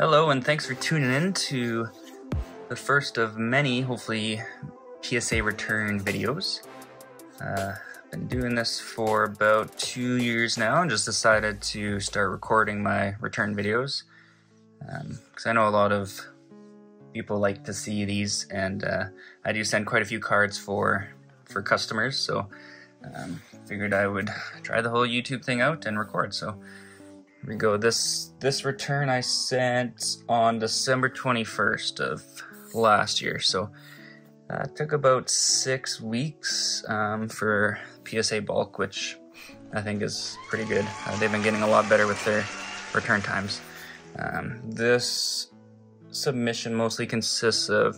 Hello, and thanks for tuning in to the first of many, hopefully, PSA return videos. Uh, I've been doing this for about two years now and just decided to start recording my return videos. Because um, I know a lot of people like to see these, and uh, I do send quite a few cards for for customers, so um, figured I would try the whole YouTube thing out and record. So we go. This this return I sent on December 21st of last year, so uh, took about six weeks um, for PSA bulk, which I think is pretty good. Uh, they've been getting a lot better with their return times. Um, this submission mostly consists of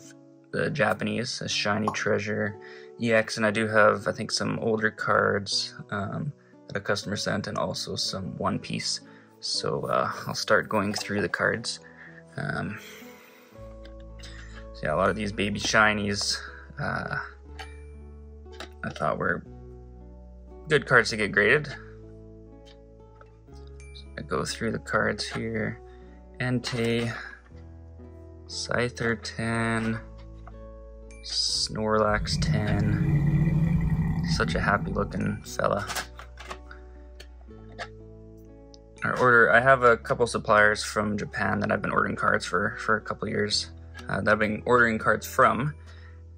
the Japanese, a Shiny Treasure EX, and I do have, I think, some older cards um, that a customer sent, and also some One Piece. So uh, I'll start going through the cards. Um, so yeah, a lot of these baby shinies uh, I thought were good cards to get graded. So I go through the cards here. Entei, Scyther 10, Snorlax 10. Such a happy looking fella. Our order, I have a couple suppliers from Japan that I've been ordering cards for for a couple years. Uh, that I've been ordering cards from,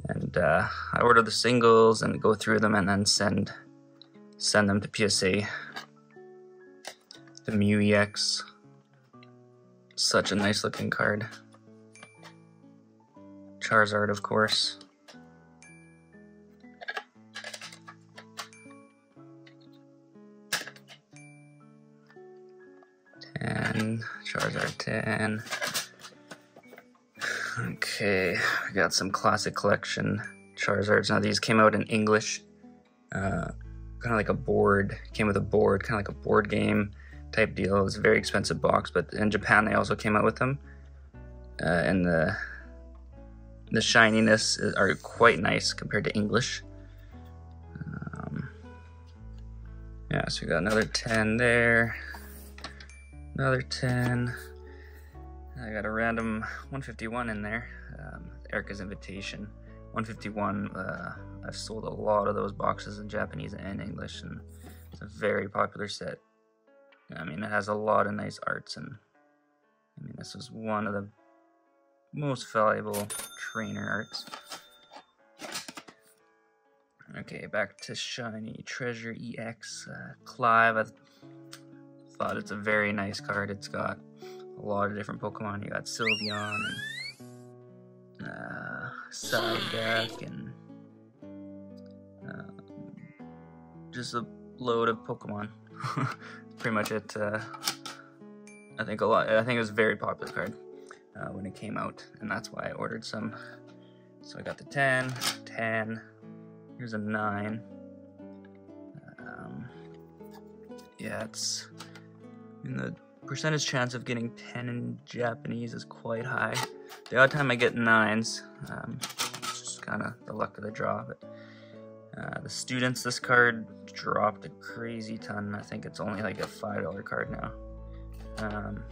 and uh, I order the singles and go through them and then send send them to PSA. The Mew EX. Such a nice looking card. Charizard, of course. Ten, Charizard 10. Okay, we got some classic collection Charizards. Now these came out in English. Uh, kind of like a board, came with a board, kind of like a board game type deal. It was a very expensive box, but in Japan they also came out with them. Uh, and the the shininess is, are quite nice compared to English. Um, yeah, so we got another 10 there, another 10. I got a random 151 in there, um, Erica's Invitation. 151, uh, I've sold a lot of those boxes in Japanese and English, and it's a very popular set. I mean, it has a lot of nice arts, and I mean, this was one of the most valuable trainer arts. Okay, back to Shiny Treasure EX uh, Clive. I it's a very nice card. It's got a lot of different Pokemon. You got Sylveon and uh, Psyduck and um, just a load of Pokemon. Pretty much it. Uh, I think a lot. I think it was a very popular card uh, when it came out, and that's why I ordered some. So I got the 10, 10. Here's a 9. Um, yeah, it's the percentage chance of getting 10 in Japanese is quite high. The odd time I get 9s, um, it's just kind of the luck of the draw, but uh, the students, this card dropped a crazy ton. I think it's only like a $5 card now. Um,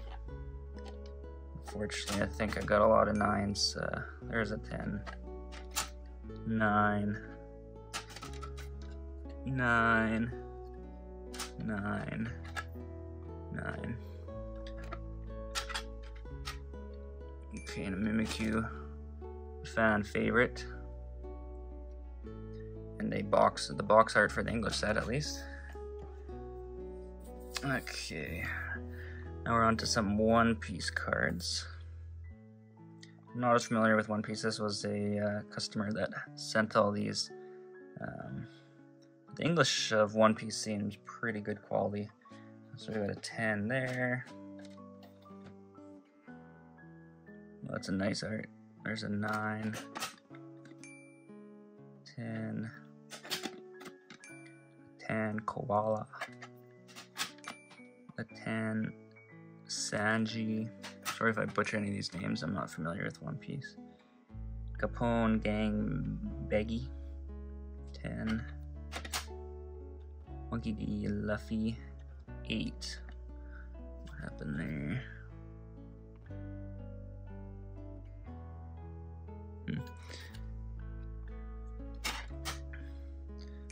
unfortunately, I think I got a lot of 9s. Uh, there's a 10. 9. 9. 9. 9. Okay, and a Mimikyu fan favorite. And they box, the box art for the English set at least. Okay, now we're on to some One Piece cards. I'm not as familiar with One Piece. This was a uh, customer that sent all these. Um, the English of One Piece seems pretty good quality. So we got a 10 there. Well, that's a nice art. There's a 9. 10. 10 Koala. A 10 Sanji. Sorry if I butcher any of these names, I'm not familiar with One Piece. Capone Gang Beggy. 10. Monkey D. Luffy eight. What happened there? Hmm.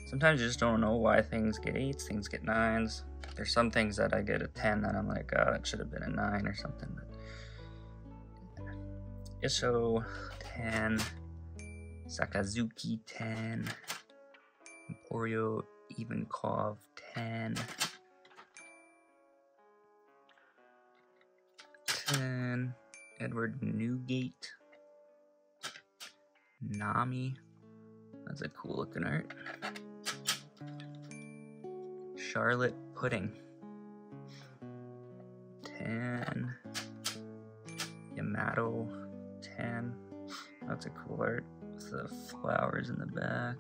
Sometimes you just don't know why things get eights, things get nines. There's some things that I get a 10 that I'm like, oh, it should have been a nine or something. But 10, Sakazuki 10, Emporio Ivankov 10. 10, Edward Newgate, Nami. That's a cool looking art. Charlotte Pudding. 10. Yamato 10. That's a cool art with the flowers in the back.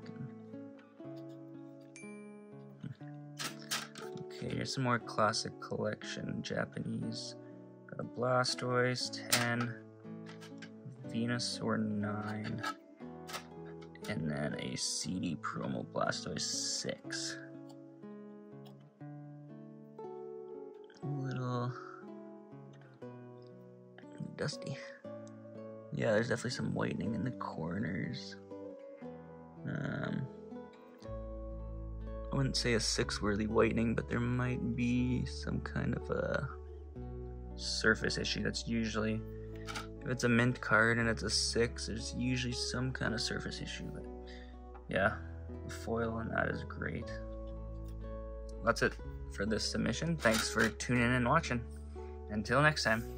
Okay, here's some more classic collection Japanese. A Blastoise 10, Venusaur 9, and then a CD promo Blastoise 6. Little dusty. Yeah, there's definitely some whitening in the corners. Um, I wouldn't say a six worthy whitening, but there might be some kind of a surface issue that's usually if it's a mint card and it's a six, there's usually some kind of surface issue. But yeah, the foil on that is great. That's it for this submission. Thanks for tuning in and watching. Until next time.